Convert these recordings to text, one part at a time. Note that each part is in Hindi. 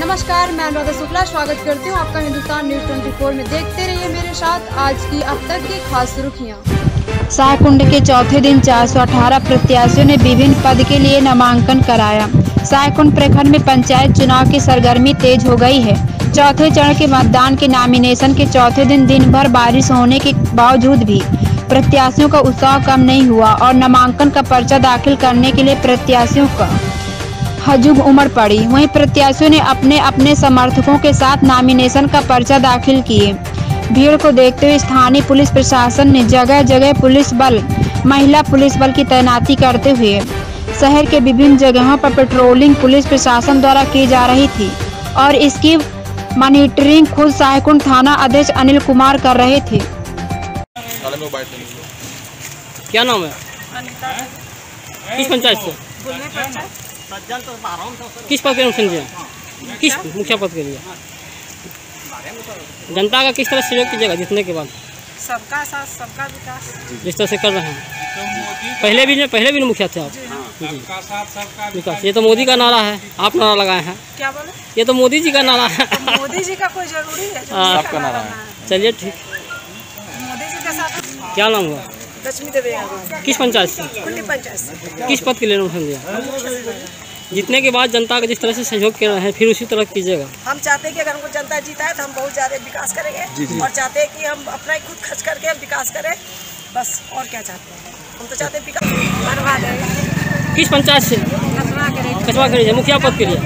नमस्कार, मैं अनुराधा शुक्ला, स्वागत करती हूँ आपका हिंदुस्तान न्यूज़ 24 में। देखते रहिए मेरे साथ आज की अब तक की खास सुर्खियाँ। सायकुंड के चौथे दिन 418 प्रत्याशियों ने विभिन्न पद के लिए नामांकन कराया। सायकुंड प्रखंड में पंचायत चुनाव की सरगर्मी तेज हो गई है। चौथे चरण के मतदान के नामिनेशन के चौथे दिन दिन भर बारिश होने के बावजूद भी प्रत्याशियों का उत्साह कम नहीं हुआ और नामांकन का पर्चा दाखिल करने के लिए प्रत्याशियों का हजूम उमड़ पड़ी। वहीं प्रत्याशियों ने अपने अपने समर्थकों के साथ नामिनेशन का पर्चा दाखिल किए। भीड़ को देखते हुए स्थानीय पुलिस प्रशासन ने जगह जगह पुलिस बल महिला पुलिस बल की तैनाती करते हुए शहर के विभिन्न जगहों पर पेट्रोलिंग पुलिस प्रशासन द्वारा की जा रही थी और इसकी मॉनिटरिंग खुद सायकुंड थाना अध्यक्ष अनिल कुमार कर रहे थे। क्या नाम है? किस पंचायत से? किस पद के अनुसार दिया किस मुखिया पद के लिए? जनता का किस तरह सहयोग कीजिएगा जीतने के बाद? सबका साथ सबका विकास। जिस तरह से कर रहे हैं। पहले भी पहले भी मुखिया थे आप? जी। विकास। ये तो मोदी का नारा है। आप नारा लगाए हैं। क्या बोले? ये तो मोदी जी का नारा है। तो मोदी जी का कोई ज़रूरी है? जो हाँ, आपका नारा है। चलिए ठीक। मोदी जी के साथ क्या नाम हुआ? लक्ष्मी देवी किस पंचायत से? कुंडी पंचायत से। किस पद के लिए अनुमोदन दिया जीतने के बाद जनता का जिस तरह से सहयोग कर रहे हैं फिर उसी तरह कीजिएगा। हम चाहते हैं कि अगर हमको जनता जीता है तो हम बहुत ज़्यादा विकास करेंगे और चाहते हैं कि हम अपना ही खुद खर्च करके हम विकास करें। बस और क्या चाहते हैं? हम तो चाहते हैं विकास। किस पंचायत से? कचवा करिए मुखिया पद के लिए।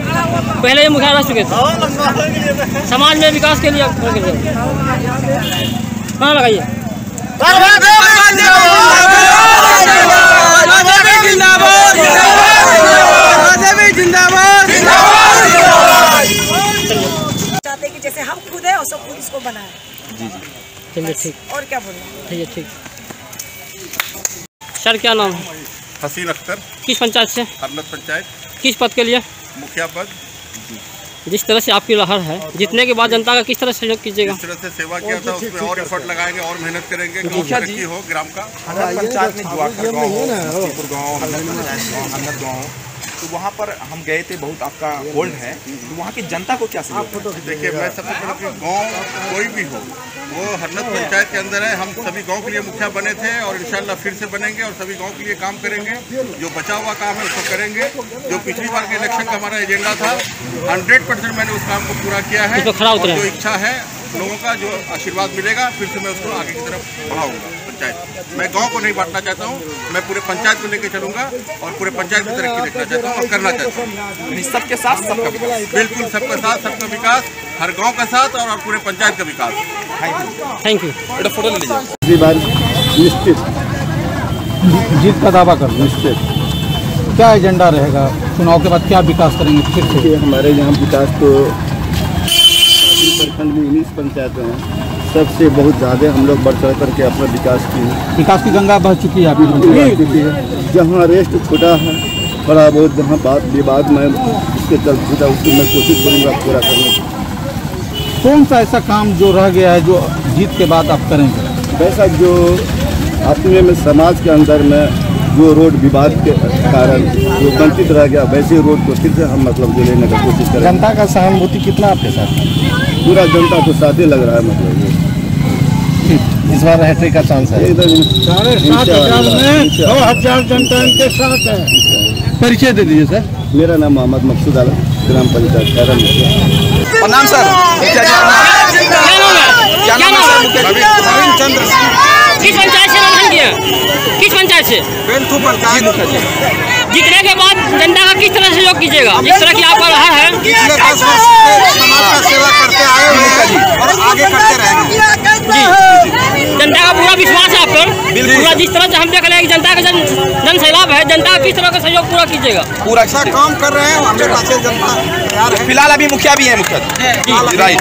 पहले ये मुखिया रह चुके थे। समाज में विकास के लिए कर के लिए। हाँ लगाइए। चाहते कि जैसे हम खुद है? और सब खुद उसको बनाए चलिए ठीक और क्या बोलना चलिए ठीक। सर क्या नाम है हसीन अख्तर। किस पंचायत से? हरनत पंचायत। किस पद के लिए? मुखिया पद। जिस तरह से आपकी लहर है जितने के बाद जनता का किस तरह सहयोग कीजिएगा? जिस तरह से सेवा किया था उसमें और एफर्ट लगाएँगे और मेहनत करेंगे तरक्की हो ग्राम का। पंचायत में जुआखर गाँव हो। गाँव गाँव तो वहाँ पर हम गए थे बहुत आपका होल्ड है। तो वहाँ की जनता को क्या देखिए मैं सबसे पहले कि गाँव कोई भी हो वो हरनत पंचायत के अंदर है। हम सभी गाँव के लिए मुखिया बने थे और इंशाल्लाह फिर से बनेंगे और सभी गाँव के लिए काम करेंगे। जो बचा हुआ काम है उसको करेंगे। जो पिछली बार के इलेक्शन का हमारा एजेंडा था हंड्रेड परसेंट मैंने उस काम को पूरा किया है। और जो इच्छा है लोगों का जो आशीर्वाद मिलेगा फिर से मैं उसको आगे की तरफ़ बढ़ाऊँगा। पंचायत। मैं गाँव को नहीं बांटना चाहता हूँ मैं पूरे पंचायत को लेकर चलूँगा और पूरे पंचायत की तरक्की देखना चाहता हूँ और करना चाहता हूँ। सबके साथ सबका विकास। बिल्कुल सबका साथ सबका विकास हर गाँव का साथ और पूरे पंचायत का विकास। थैंक यू बेटा फ़ोटो ले लीजिए। निश्चित। जीत का दावा कर निश्चित। क्या एजेंडा रहेगा? चुनाव के बाद क्या विकास करेंगे फिर से? हमारे यहाँ विकास तो प्रखंड में उन्नीस पंचायत हैं। सबसे बहुत ज़्यादा हम लोग बढ़ चढ़ करके अपना विकास किए विकास की गंगा बह चुकी है अभी चुकी है। जहाँ रेस्ट छूटा है थोड़ा बहुत जहाँ बात विवाद में उसके चल छूटा उसकी मैं कोशिश करूँगा पूरा करने की। कौन सा ऐसा काम जो रह गया है जो जीत के बाद आप करेंगे? वैसा जो अपने में समाज के अंदर में जो रोड विवाद के कारण जो वंचित रह गया वैसे रोड को फिर से हम मतलब जो लेने का कोशिश करें जनता का सहानुभूति कितना आपके साथ? पूरा जनता को साथ ही लग रहा है मतलब ये। इस बार हैट्रिक का चांस है। एकदम साढ़े सात हज़ार में दो हज़ार जनता इनके साथ है। परिचय दे दीजिए सर। मेरा नाम मोहम्मद मकसूद आलम ग्राम पंचायत खैरा प्रणाम सर। क्या नाम है? सर? नवीन चंद्र। किस पंचायत से मनोनयन किया किस पंचायत से? बेंथू पंचायत मुखिया जी जीतने के बाद जनता का किस तरह सहयोग कीजिएगा? जिस तरह की आपका रहा है। पिछले दस वर्ष से समाज का सेवा करते आए और आगे करते रहेंगे जी। जनता का पूरा विश्वास है आप पर। पूरा जिस तरह से हम देख रहे हैं जनता का जन जन सैलाब है जनता किस तरह का सहयोग पूरा कीजिएगा? पूरा अच्छा काम कर रहे हैं हमारे पास जनता तैयार है। फ़िलहाल अभी मुखिया भी है मुखिया। राइट।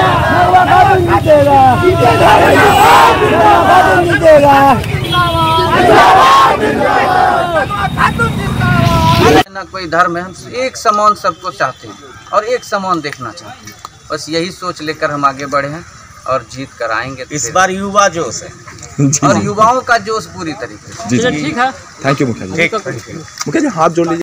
ना कोई धर्म है हम एक समान सबको चाहते हैं और एक समान देखना चाहते हैं। बस यही सोच लेकर हम आगे बढ़े हैं और जीत कर आएँगे इस बार युवा जोश है। और युवाओं का जोश पूरी तरीके से। ठीक है। थैंक यू मुखिया जी मुखिया जी हाथ जोड़ लीजिए।